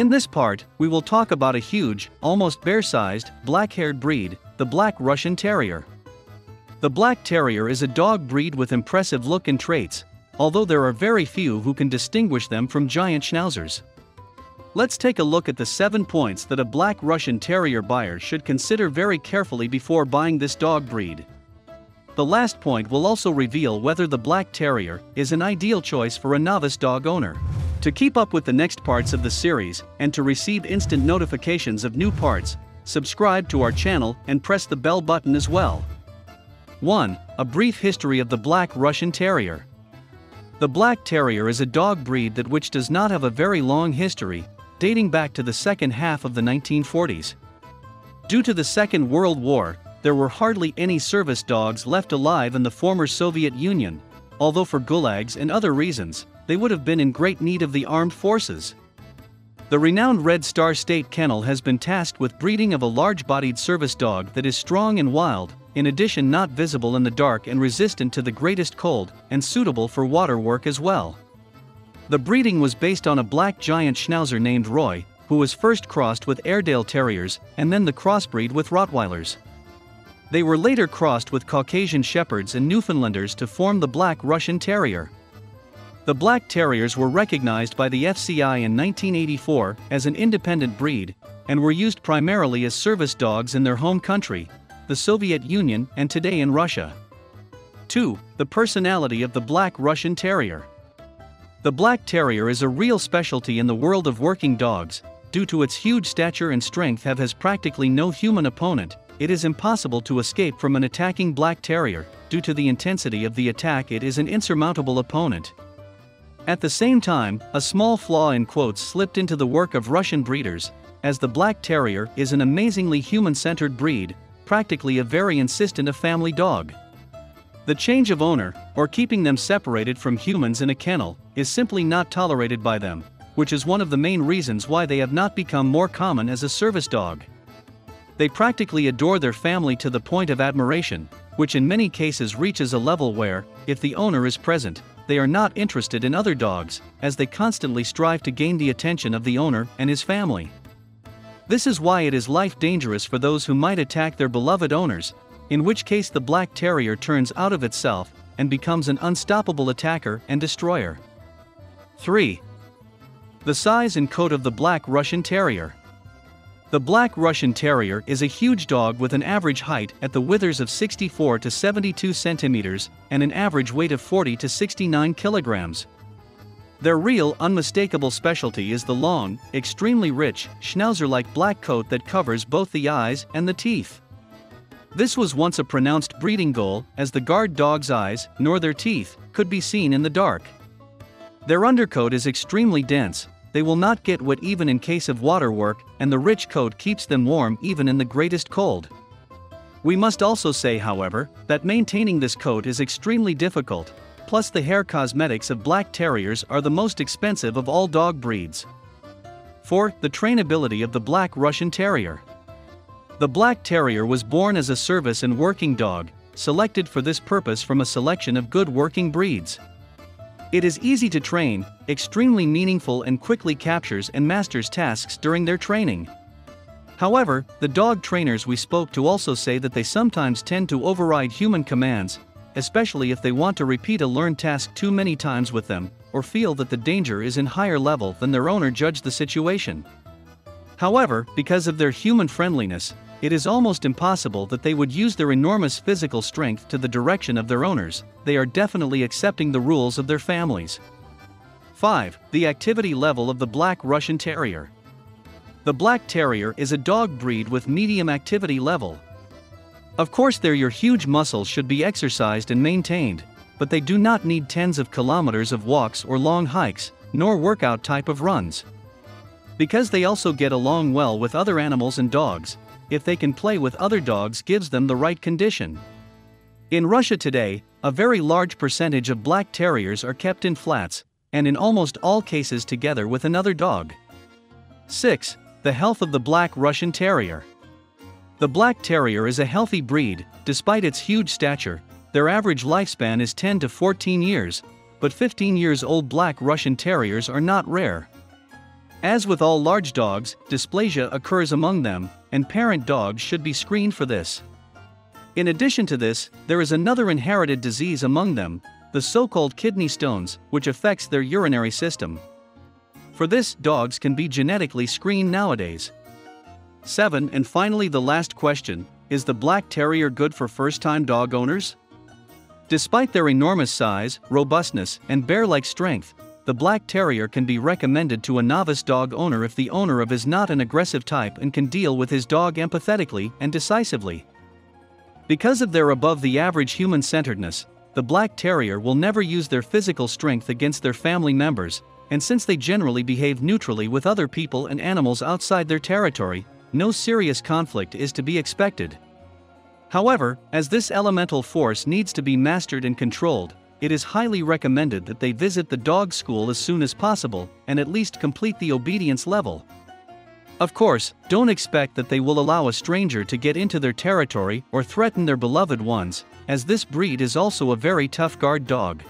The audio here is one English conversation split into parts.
In this part, we will talk about a huge, almost bear-sized, black-haired breed, the Black Russian Terrier. The Black Terrier is a dog breed with impressive look and traits, although there are very few who can distinguish them from giant schnauzers. Let's take a look at the 7 points that a Black Russian Terrier buyer should consider very carefully before buying this dog breed. The last point will also reveal whether the Black Terrier is an ideal choice for a novice dog owner. To keep up with the next parts of the series and to receive instant notifications of new parts, subscribe to our channel and press the bell button as well. 1. A brief history of the Black Russian Terrier. The Black Terrier is a dog breed that which does not have a very long history, dating back to the second half of the 1940s. Due to the Second World War, there were hardly any service dogs left alive in the former Soviet Union, although for gulags and other reasons, they would have been in great need of the armed forces. The renowned Red Star State Kennel has been tasked with breeding of a large-bodied service dog that is strong and wild, in addition not visible in the dark and resistant to the greatest cold, and suitable for water work as well. The breeding was based on a black giant schnauzer named Roy, who was first crossed with Airedale Terriers and then the crossbreed with Rottweilers. They were later crossed with Caucasian Shepherds and Newfoundlanders to form the Black Russian Terrier. The Black Terriers were recognized by the FCI in 1984 as an independent breed and were used primarily as service dogs in their home country, the Soviet Union, and today in Russia. 2. The personality of the Black Russian Terrier. The Black Terrier is a real specialty in the world of working dogs, due to its huge stature and strength have has practically no human opponent, it is impossible to escape from an attacking Black Terrier, due to the intensity of the attack it is an insurmountable opponent. At the same time, a small flaw in quotes slipped into the work of Russian breeders, as the Black Terrier is an amazingly human-centered breed, practically a very insistent a family dog. The change of owner, or keeping them separated from humans in a kennel, is simply not tolerated by them, which is one of the main reasons why they have not become more common as a service dog. They practically adore their family to the point of admiration, which in many cases reaches a level where, if the owner is present, they are not interested in other dogs, as they constantly strive to gain the attention of the owner and his family. This is why it is life dangerous for those who might attack their beloved owners, in which case the Black Terrier turns out of itself and becomes an unstoppable attacker and destroyer. 3. The size and coat of the Black Russian Terrier. The Black Russian Terrier is a huge dog with an average height at the withers of 64 to 72 centimeters and an average weight of 40 to 69 kilograms. Their real, unmistakable specialty is the long, extremely rich, schnauzer-like black coat that covers both the eyes and the teeth. This was once a pronounced breeding goal, as the guard dog's eyes, nor their teeth, could be seen in the dark. Their undercoat is extremely dense, they will not get wet even in case of water work, and the rich coat keeps them warm even in the greatest cold. We must also say, however, that maintaining this coat is extremely difficult, plus the hair cosmetics of black terriers are the most expensive of all dog breeds. 4. The trainability of the Black Russian Terrier. The Black Terrier was born as a service and working dog, selected for this purpose from a selection of good working breeds. It is easy to train, extremely meaningful and quickly captures and masters tasks during their training. However, the dog trainers we spoke to also say that they sometimes tend to override human commands, especially if they want to repeat a learned task too many times with them, or feel that the danger is in higher level than their owner judged the situation. However, because of their human friendliness, it is almost impossible that they would use their enormous physical strength to the direction of their owners, they are definitely accepting the rules of their families. 5. The activity level of the Black Russian Terrier. The Black Terrier is a dog breed with medium activity level. Of course, their your huge muscles should be exercised and maintained, but they do not need tens of kilometers of walks or long hikes, nor workout type of runs. Because they also get along well with other animals and dogs, if they can play with other dogs gives them the right condition. In Russia today, a very large percentage of black terriers are kept in flats, and in almost all cases together with another dog. 6. The health of the Black Russian Terrier. The Black Terrier is a healthy breed, despite its huge stature, their average lifespan is 10 to 14 years, but 15 years old Black Russian Terriers are not rare. As with all large dogs, dysplasia occurs among them, and parent dogs should be screened for this. In addition to this, there is another inherited disease among them, the so called kidney stones, which affects their urinary system. For this, dogs can be genetically screened nowadays. 7. And finally, the last question Is the Black Terrier good for first time dog owners? Despite their enormous size, robustness, and bear like strength, the Black Terrier can be recommended to a novice dog owner if the owner of is not an aggressive type and can deal with his dog empathetically and decisively. Because of their above the average human centeredness, the Black Terrier will never use their physical strength against their family members, and since they generally behave neutrally with other people and animals outside their territory, no serious conflict is to be expected. However, as this elemental force needs to be mastered and controlled, it is highly recommended that they visit the dog school as soon as possible and at least complete the obedience level. Of course, don't expect that they will allow a stranger to get into their territory or threaten their beloved ones, as this breed is also a very tough guard dog.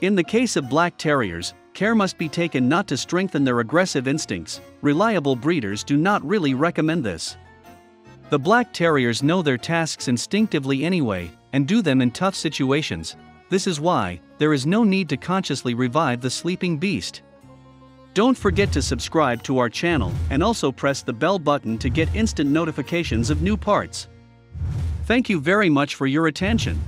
In the case of black terriers, care must be taken not to strengthen their aggressive instincts, reliable breeders do not really recommend this. The black terriers know their tasks instinctively anyway, and do them in tough situations, this is why, there is no need to consciously revive the sleeping beast. Don't forget to subscribe to our channel and also press the bell button to get instant notifications of new parts. Thank you very much for your attention.